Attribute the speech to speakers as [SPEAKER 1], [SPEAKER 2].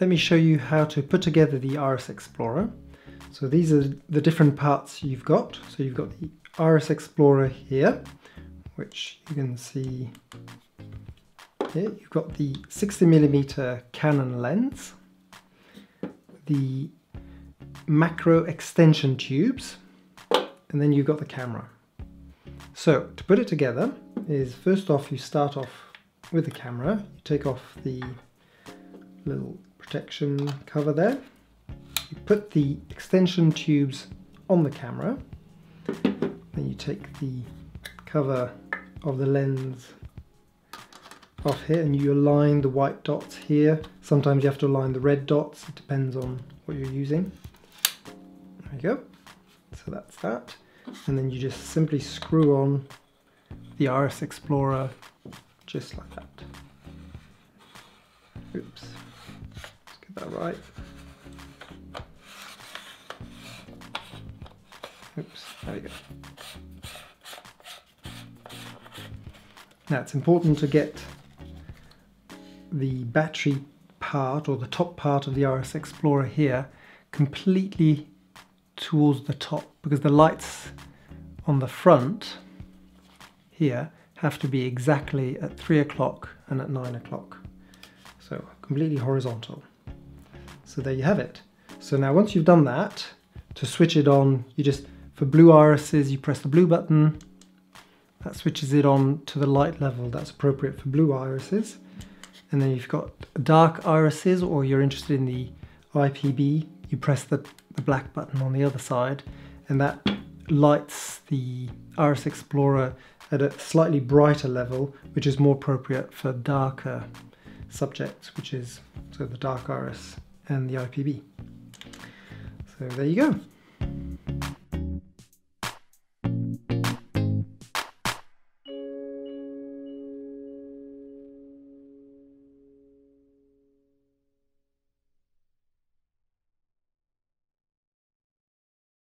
[SPEAKER 1] let me show you how to put together the Iris Explorer. So these are the different parts you've got. So you've got the Iris Explorer here, which you can see here. You've got the 60mm Canon lens, the macro extension tubes, and then you've got the camera. So to put it together is first off you start off with the camera, you take off the little protection cover there, you put the extension tubes on the camera, then you take the cover of the lens off here and you align the white dots here. Sometimes you have to align the red dots, it depends on what you're using. There you go. So that's that. And then you just simply screw on the Iris Explorer just like that. Oops. That right. Oops, there we go. Now it's important to get the battery part or the top part of the Iris Explorer here completely towards the top because the lights on the front here have to be exactly at 3 o'clock and at 9 o'clock. So completely horizontal. So there you have it. So now once you've done that, to switch it on, you just, for blue irises, you press the blue button. That switches it on to the light level that's appropriate for blue irises. And then you've got dark irises, or you're interested in the IPB, you press the, the black button on the other side, and that lights the Iris Explorer at a slightly brighter level, which is more appropriate for darker subjects, which is so the dark iris and the IPB. So there you go.